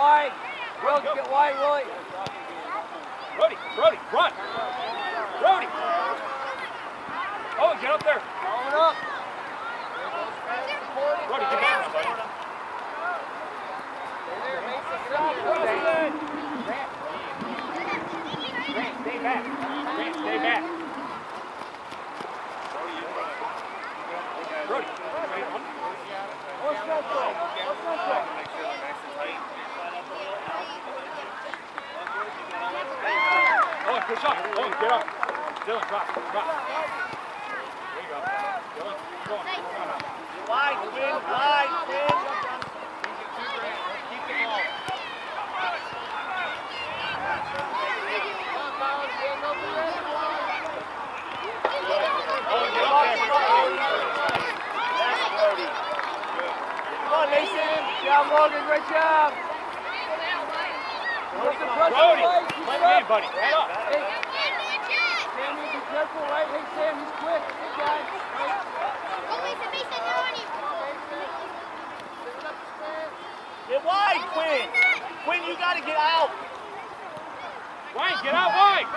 wide. Will, get wide, Willie. Brody, Brody, run. Brody. Oh, get up there. Going up. Brody, get down, buddy. Grant, Grant, stay back. Grant, stay back. Brody. What's that? What's that for? Owen, push up. Owen, get up. Dylan, drop, drop. There you go. Dylan, go on. Come on. Wide, Quinn, wide, Quinn. Owen, get up. Come on, Mason. Good job, Great job. Put the pressure Brody, away. play Keep the it buddy. Head up. Hey, Sammy, be careful, right? Hey, Sam, he's quick. Good guy. Right? Get wide, Quinn. Quinn, you got to get out. Ryan, get out wide.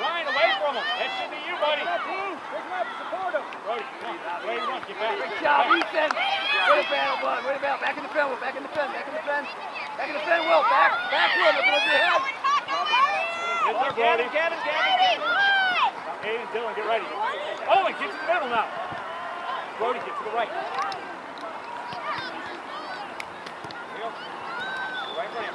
Ryan, away from him. That should be you, buddy. Pick him up, support him. Brody, come on. Way you run. Get back. Great job, Ethan. Way to battle, bud. Way to battle. Back in the pen, Will. Back in the pen. Back in the pen. Back in the pen, Will. Back. Back, Will. Look over your head. Get there, Brody. him, get him, get him, get him. Aiden, Dylan, get ready. Owen, get to the middle now. Brody, get to the right. There you go. Right for him.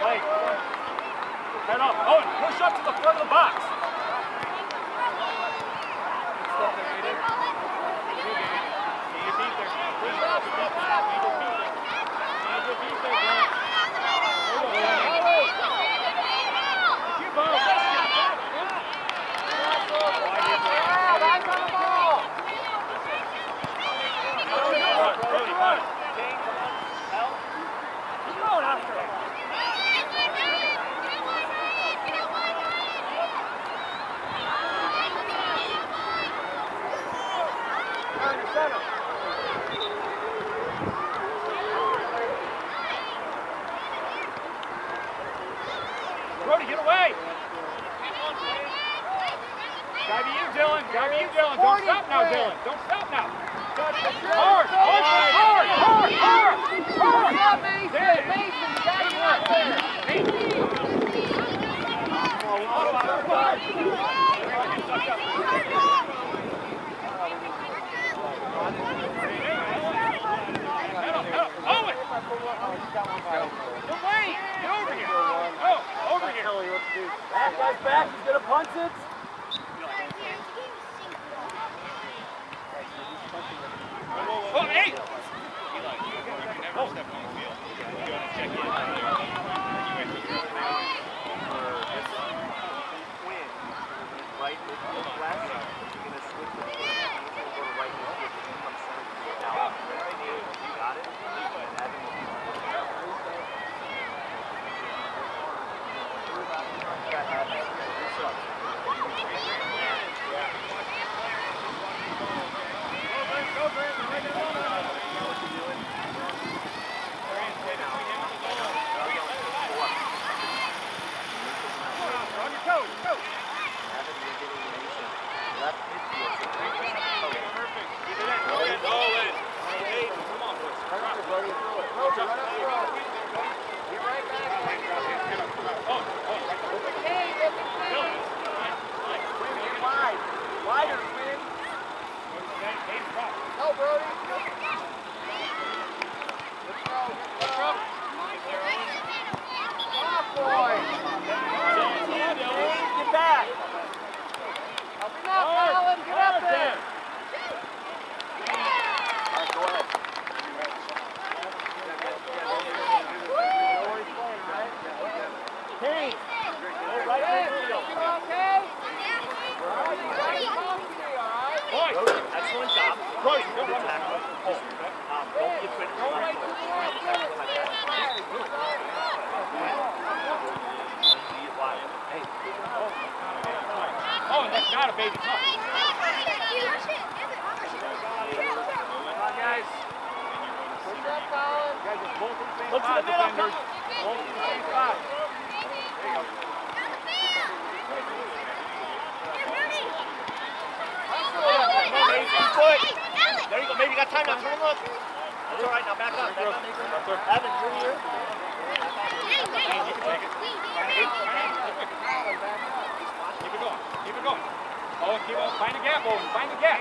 Play. Head up. Owen, push up to the front of the box. Need your feet there. Push up. Need your feet there. Need your feet there, Grant. Keep on. Brody, fine. Brody, get away. Gotta be you, Dylan. Gotta be you, Dylan. Don't stop now, Dylan. Don't stop now. Hard, hard, hard, hard, hard, hard. Mason. Mason, you gotta get out there. Head up, head Get over here. Oh, over here. Back, guys, back. He's gonna punch it. Good. There you go. Maybe you got time now. Turn and look. That's all right. Now back up. Back up. Evan, you're here. Keep it going. Keep it going. Oh, keep it. Find a gap, Owen. Find a gap.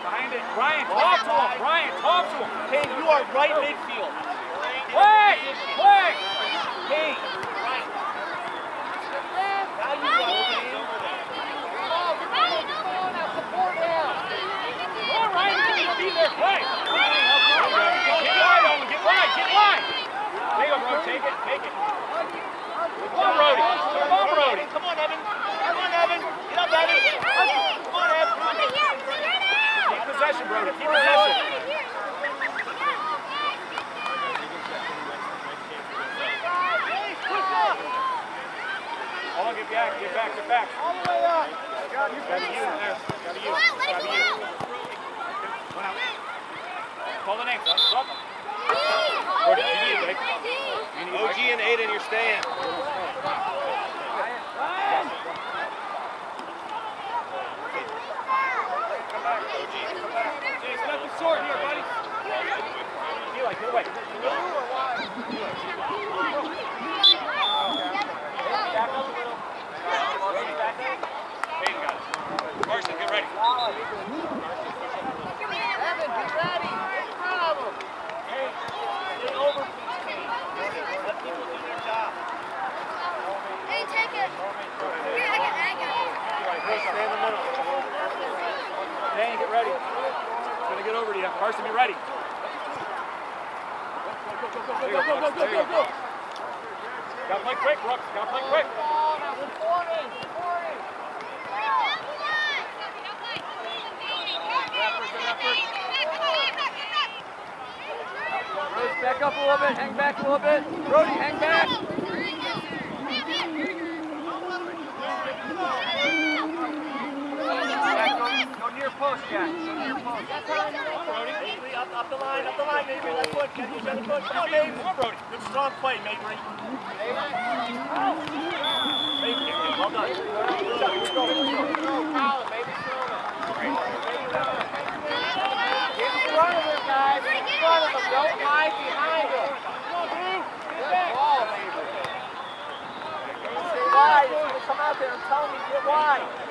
Behind it. Brian, talk to him. Brian, talk to him. Kane, you are right midfield. Wait! Wait! Kane, right. Now you go. Kane. All right, you. Play. Get wide, Owen. Get wide. Get wide. There you go, bro. Take it. Take it. Come on, Brody. Come on, Brody. Come on, Evan. Come on, Evan. Get up, Evan. Come on, Evan. Keep possession, Brody. Keep possession. Oh, get back. Get back. Get back. All the way up. Gotta be you. Gotta be you. Gotta be you. One out. Call the name, son. Drop him. Brody, you need it, You need it, OG Blake. and Aiden, you're staying. James, let the sword here, buddy. Eli, get away. Aiden got it. Carson, get ready. Evan, be ready. In front of him. Stay over, please, Kane. Let people do their job. Stay in the middle. Dane, get ready. It's gonna get over to you. Carson, be ready. There you go, Brooks. There you go. Gotta play quick, Brooks. Gotta play quick. Back up a little bit. Hang back a little bit. Brody, hang back. Back, go, go near post, Jack. Go near. Mabry, up, up the line, up the line, Mabry. Left foot, get your other foot. Come on, Mabry. Come on, Brody. Good strong play, Mabry. Mabry, well done. Good job, good goal, good goal. Get in front of him, guys. Get in front of him. Don't hide behind him. Good ball, Mabry. Stay wide. Come out there and tell him to get wide.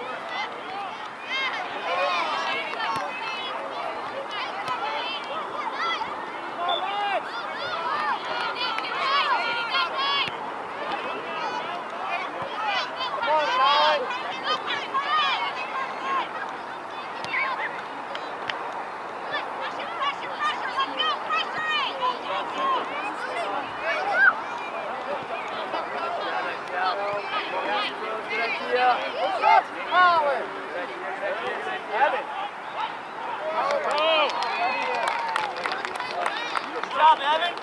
Job, Evan.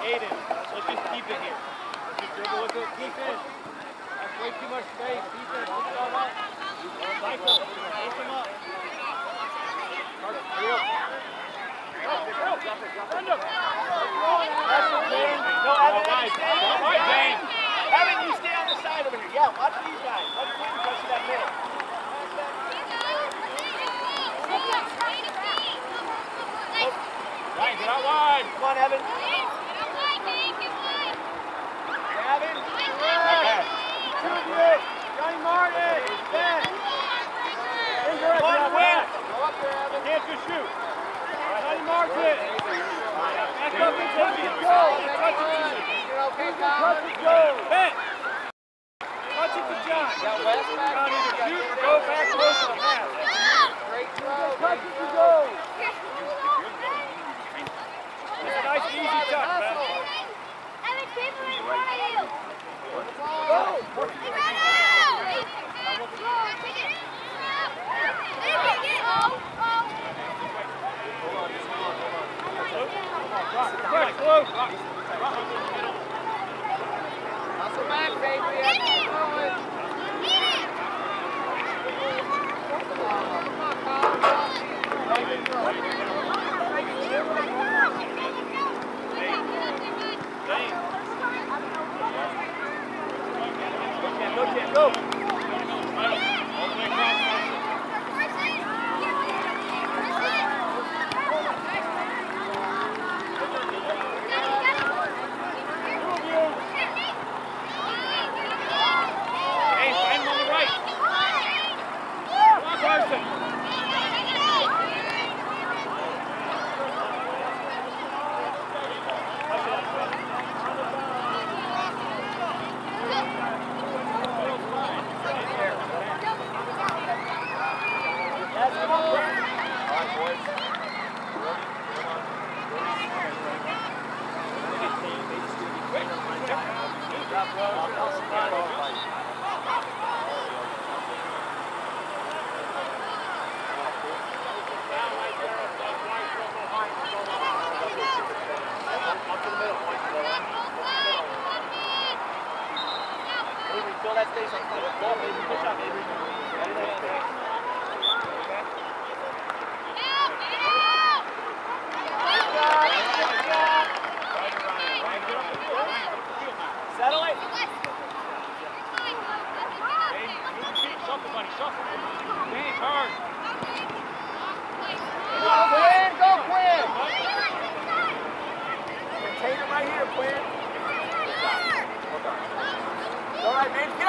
Aiden. Let's just keep it here. Let's just dribble with it. Defense. That's way too much space. Defense. Look it all up. Michael, pick him up. Carson, hurry up. Send him. That's Fill that station. Go, baby. Push up, baby.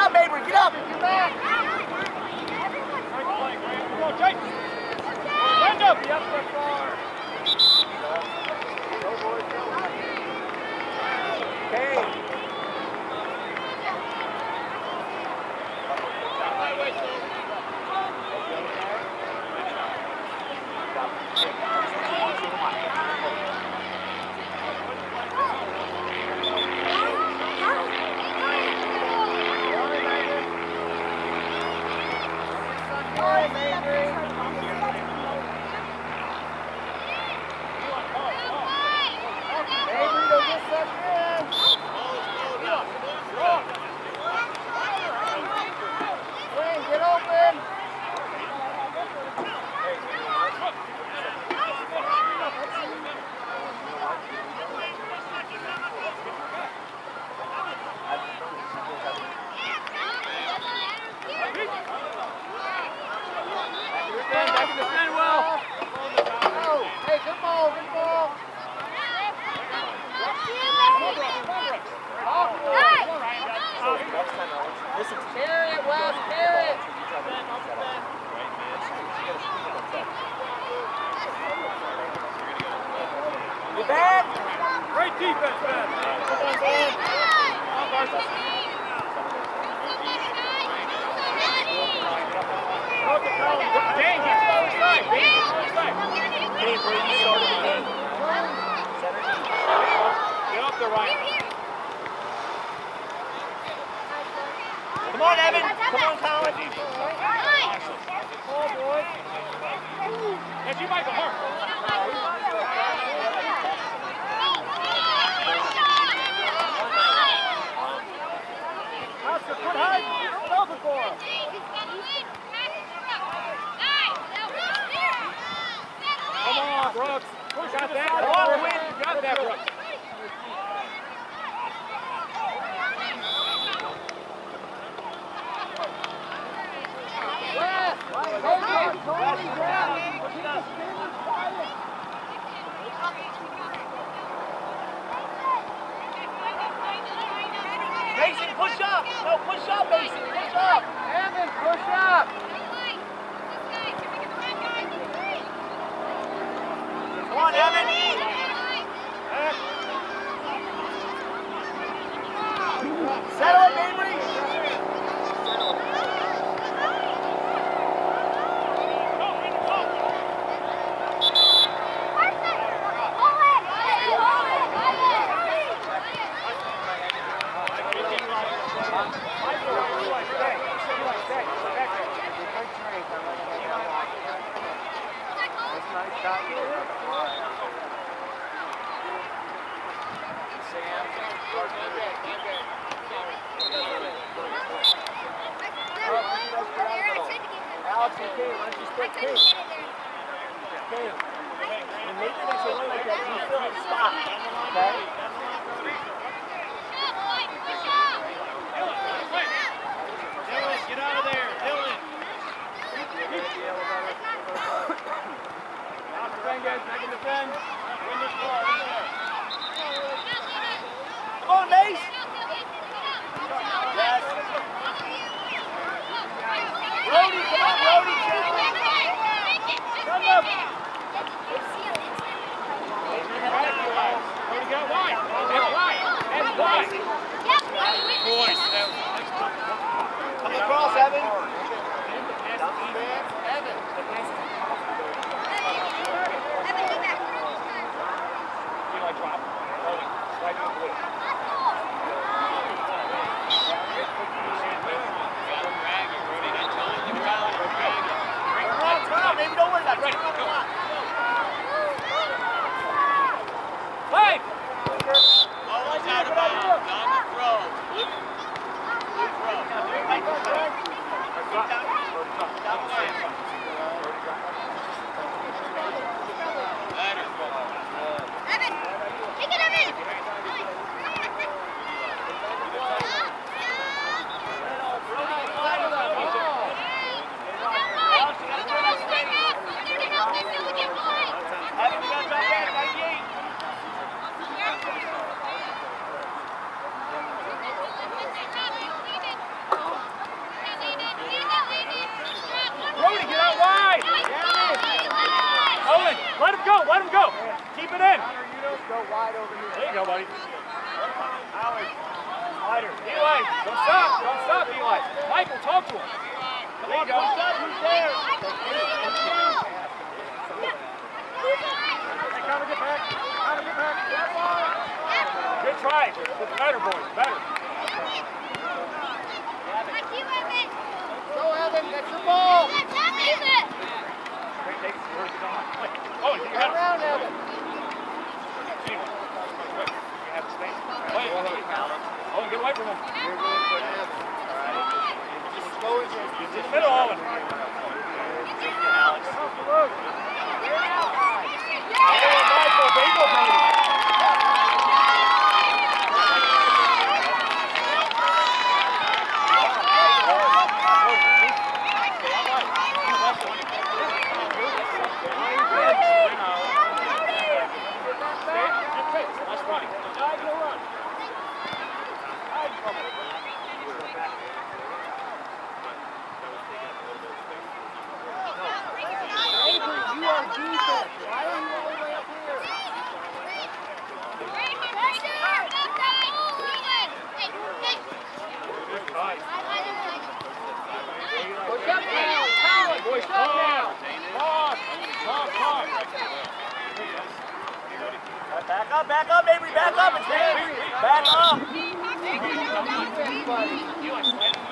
up, Mabry, get up! Get back! Go, Jason! Bend up! Yes, that's far! Defense, buddy. Eli,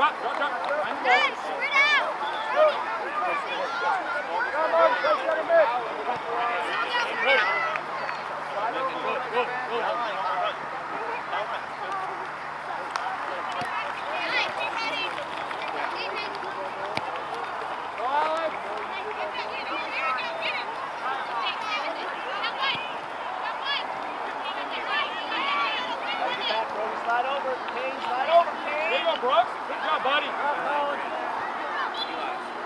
Drop, drop, drop. Good, spread out. Go, go, go. buddy.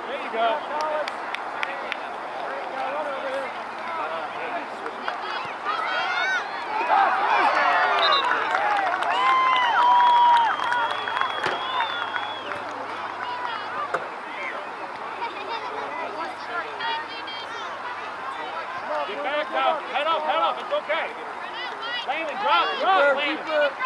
There you go. Get back now. Head up, head up. It's okay. Landon, drop, drop, Landon.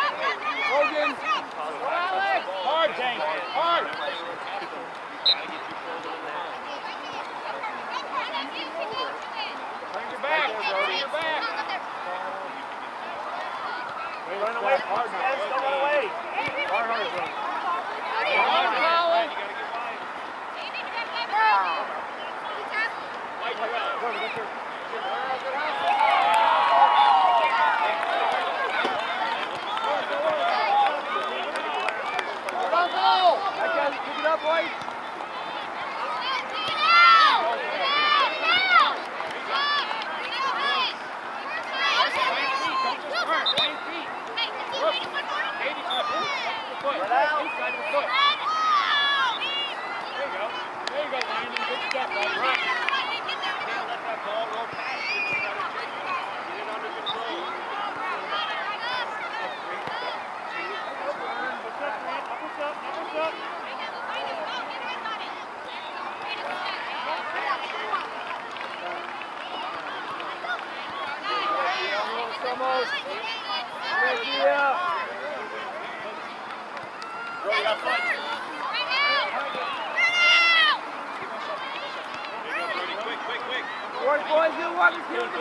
Go.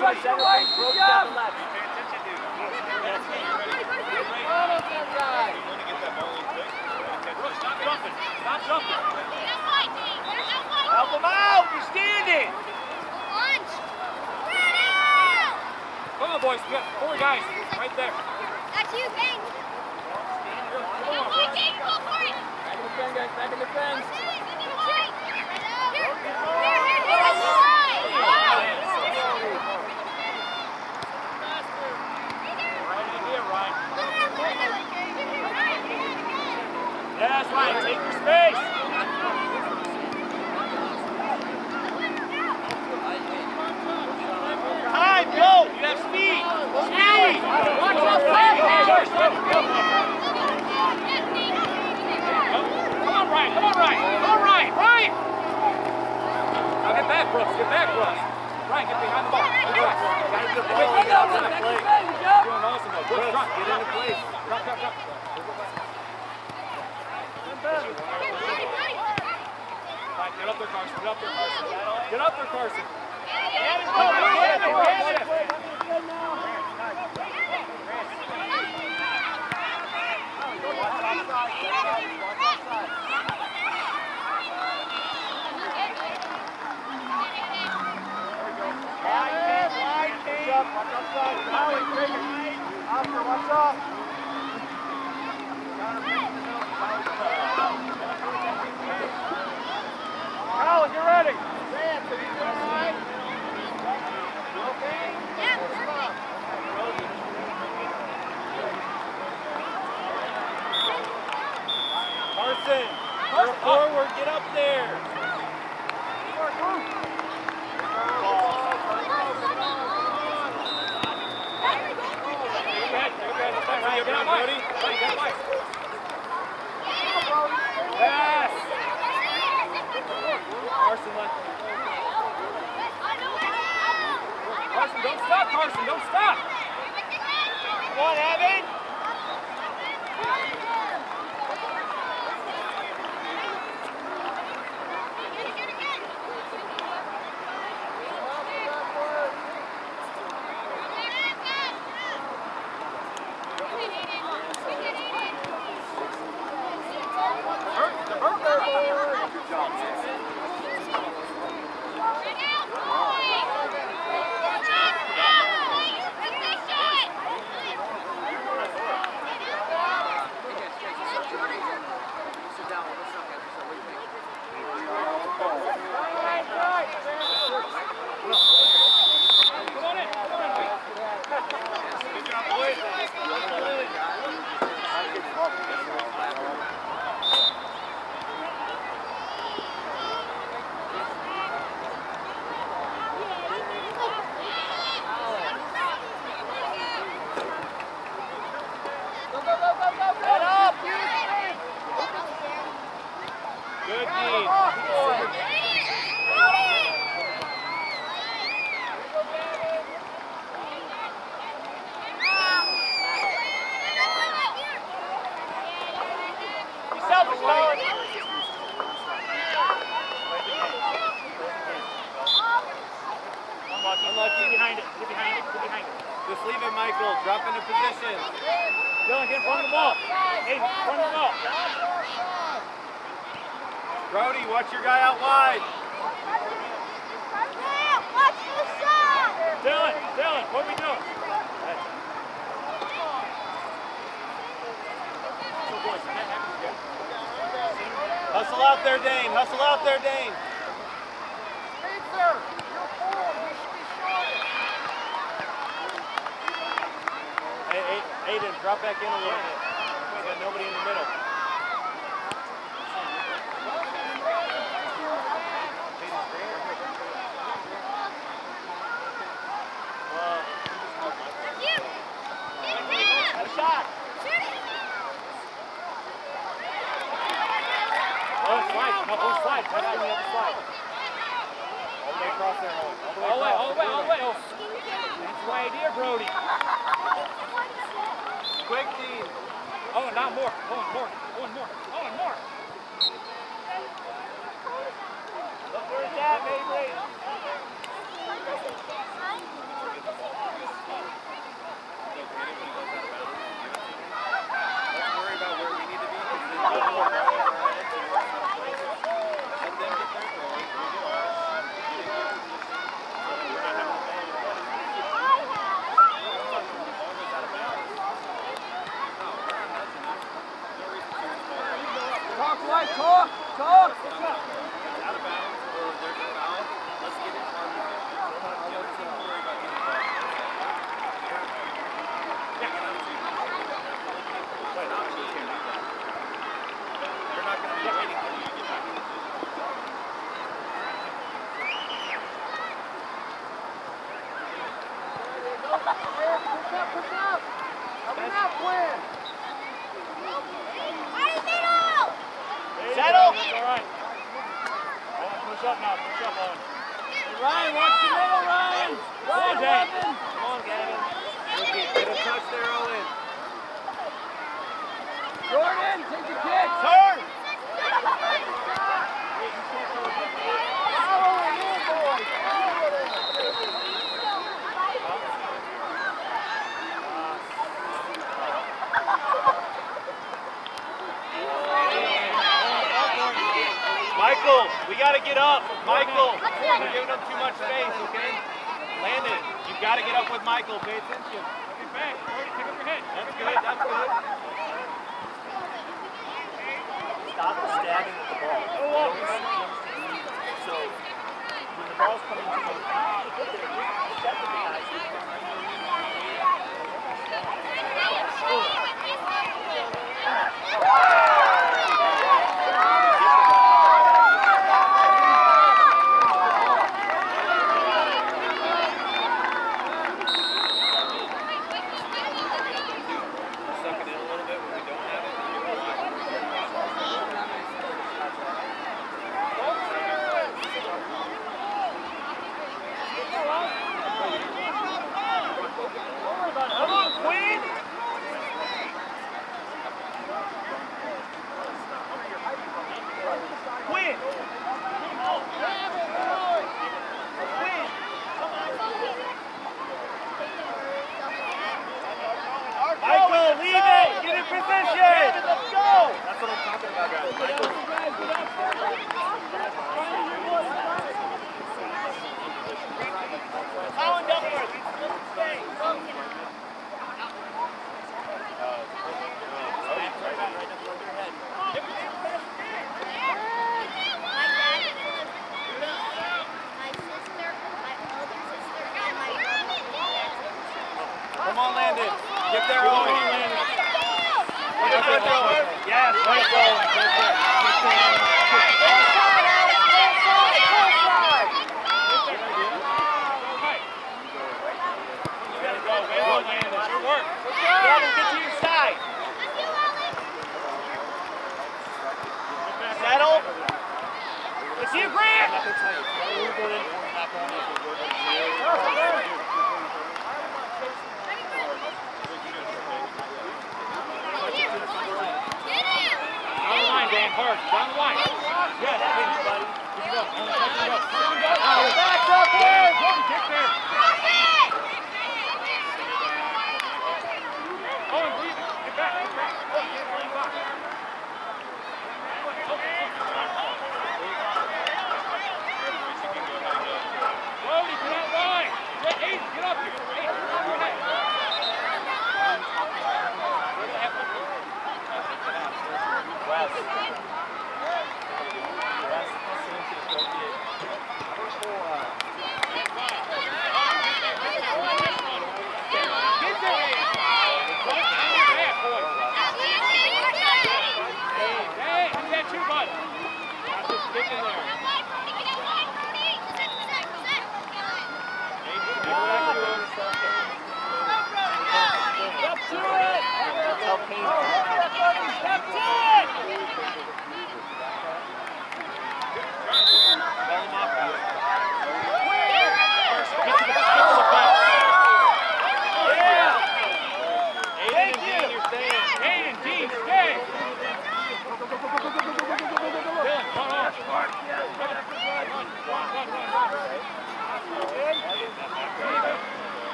Vai right, right, right, outside. Howie, take it. Oscar, watch up.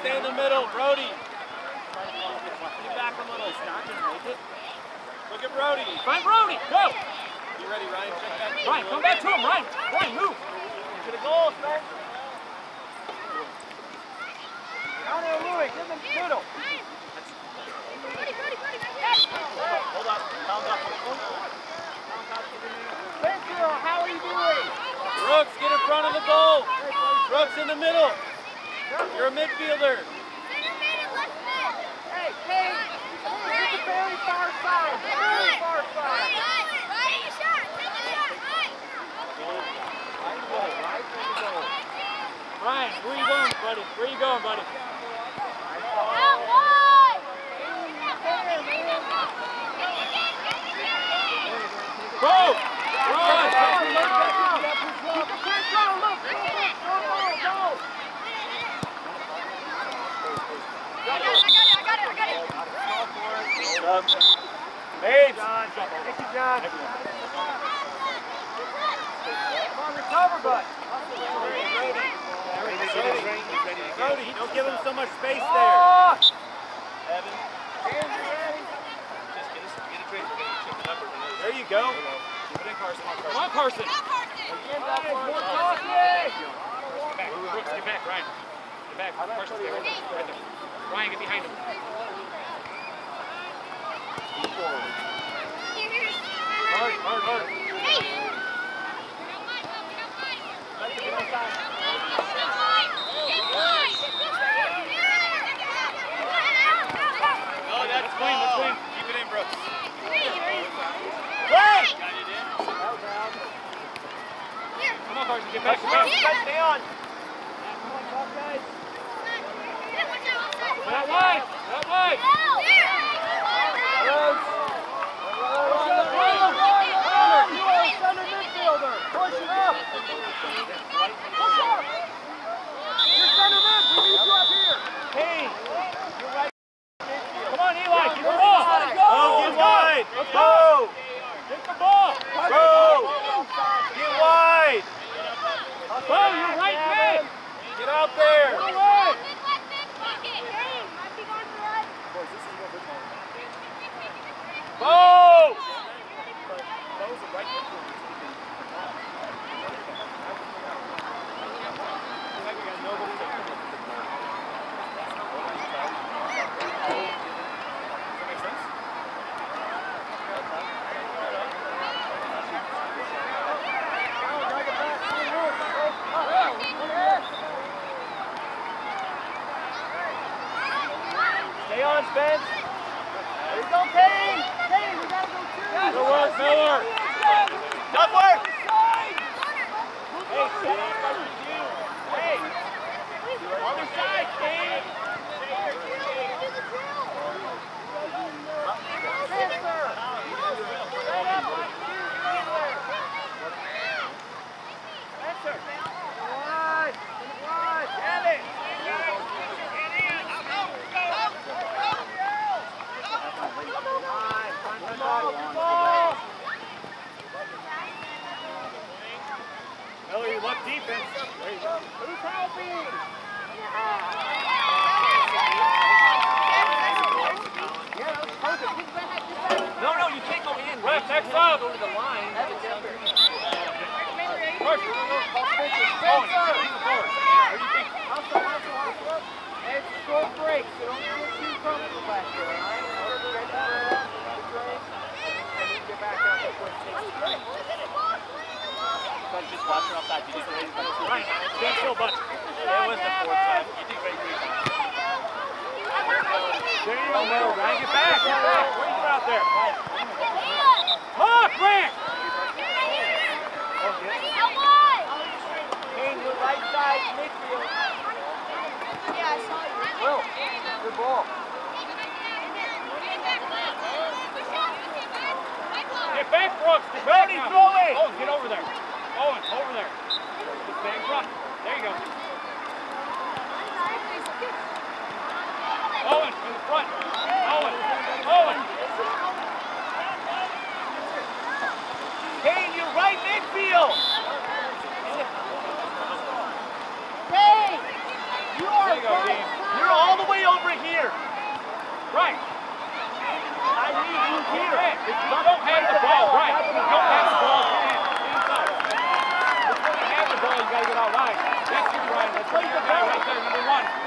Stay in the middle. Brody. Get back a little. Look at Brody. Find Brody. Go. You ready, Ryan? Check back. Ryan, come back to him. Ryan. Ryan, move. To the goal, Spencer. Counter Louis, give him the middle. Hold up. Pound up. Spencer, how are you doing? Brooks, get in front of the goal. Brooks in the middle. You're a midfielder. Hey, Kane, get the very far side. Very far side. Ryan, where you going, buddy? Where you going, buddy? Go! Run! Keep the pressure on, look. Go, go, go. Don't give him so much space there. Oh! There you go. Get back. Ryan. Get back. Carson, there. Right there. Ryan, get behind him. Hard, hard, hard. Oh. Come on, Carson, get back, get back. Stay on. That wide, that wide. You over. Push it up. Push up. What do you think? It's a short break, so don't get too comfortable back there, all right? Get back up, get ready, and then get back out there quick. Just watch her outside. You just raised by two. Ryan, stand still. It was the fourth time. You did great. There you go, Miller. Ryan, get back. Get back. What are you doing out there? Grant. Kane, your right side, midfield. Will, good ball. Get back, Brooks. Get back now. Owen, get over there. Owen, over there. Just stay in front. There you go. Owen, in the front. Owen. Owen. Don't have the ball, right. Don't have the ball. You got to get out. That's right there, number one.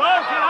Bow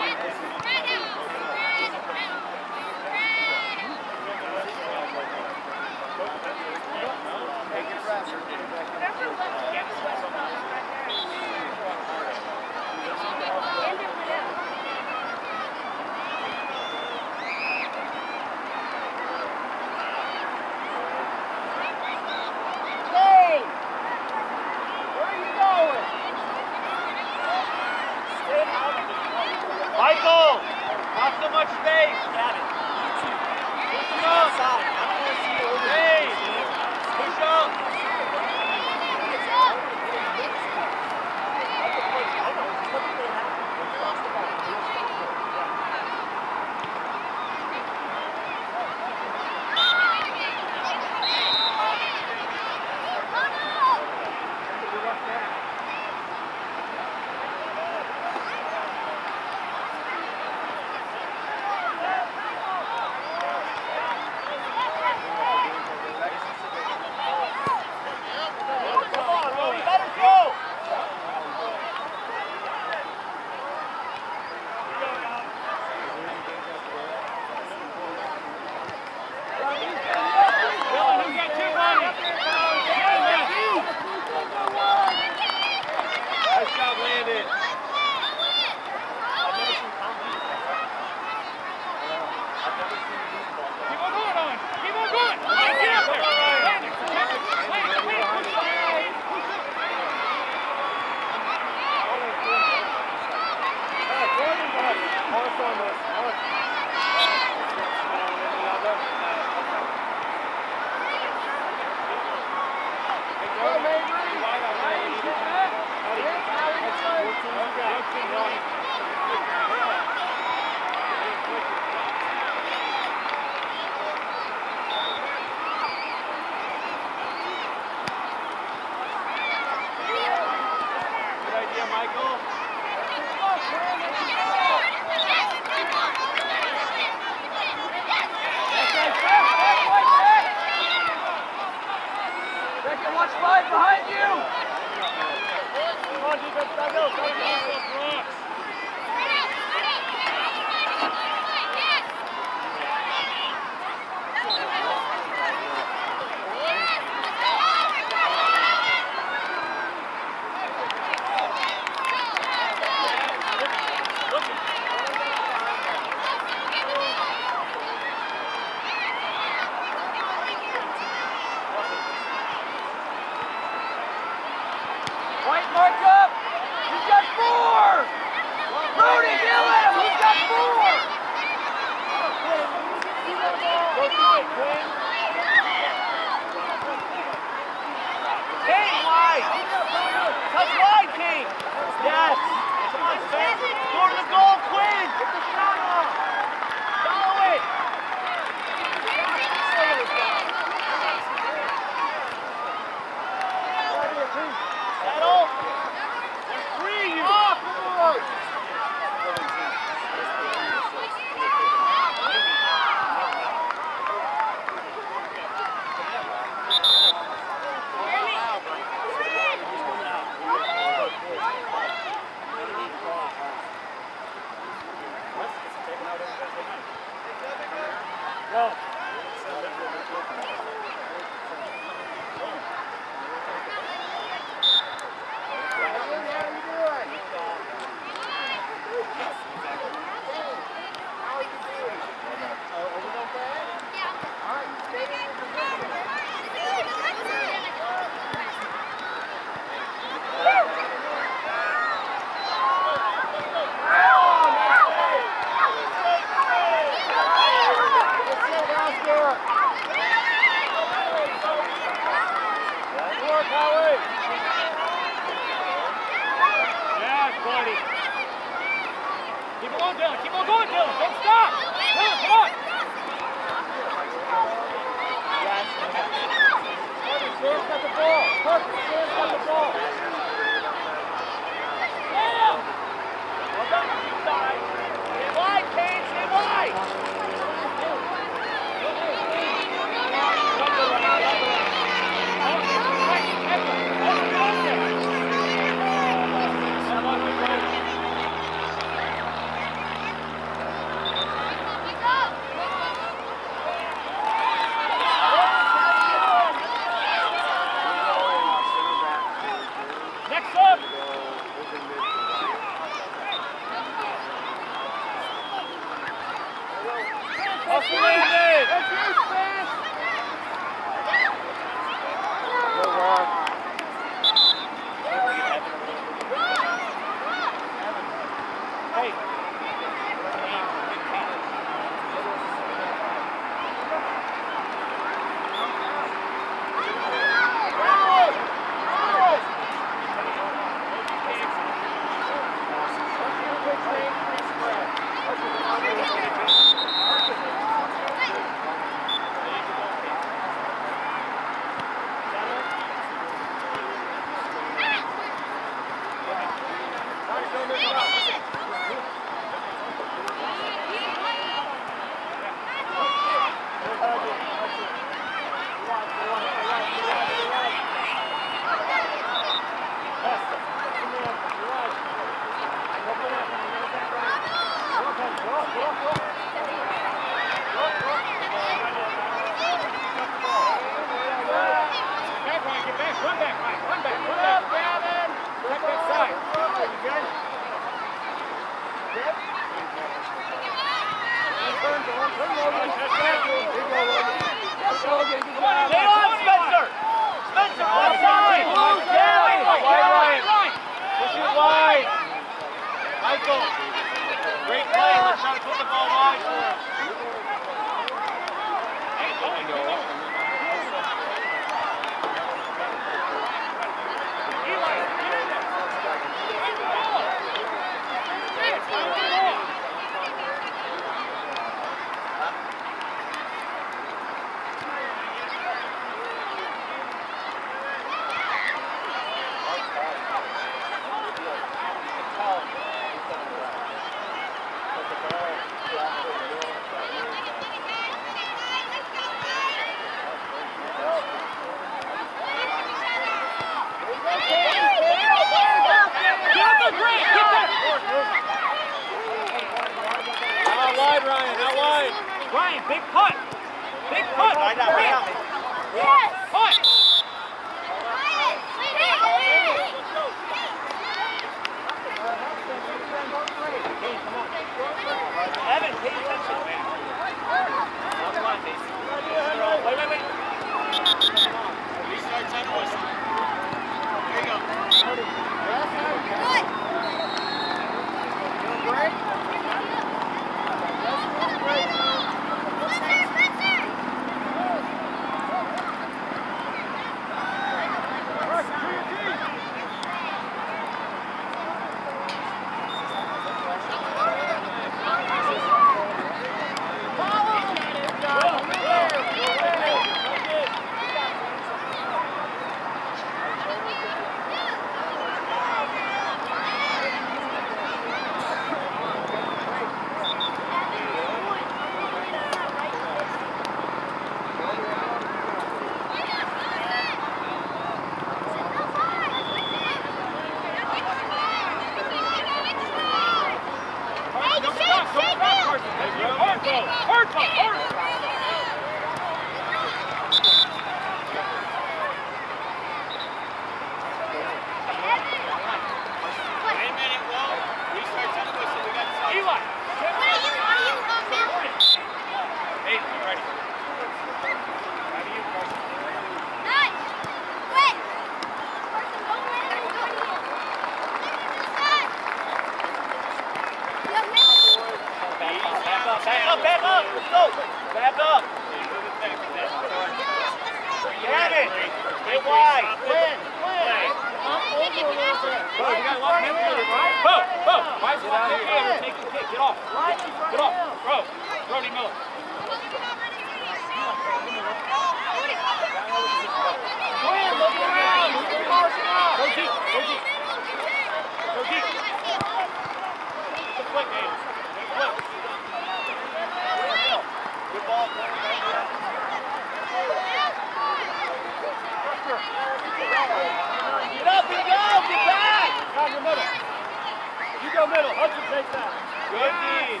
the middle. Hudson takes that. Good deed.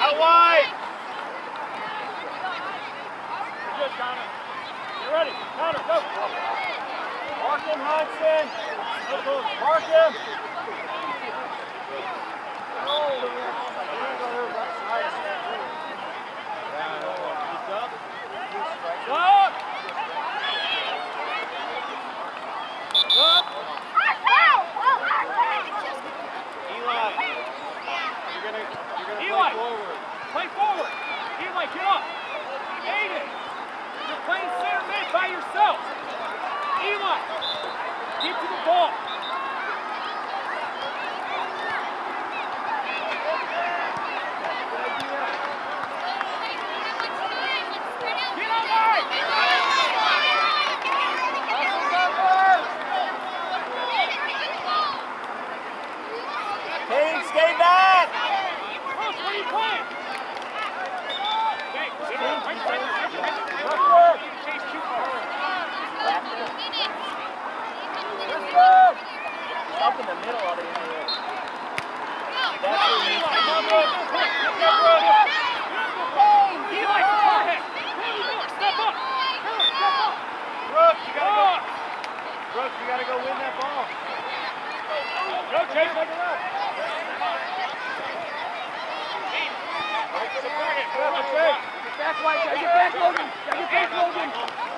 Out wide. Good, Connor. Get ready. Connor, go. Mark him, Hodgson. Mark him. Oh, Get back, Logan. Get back, Logan.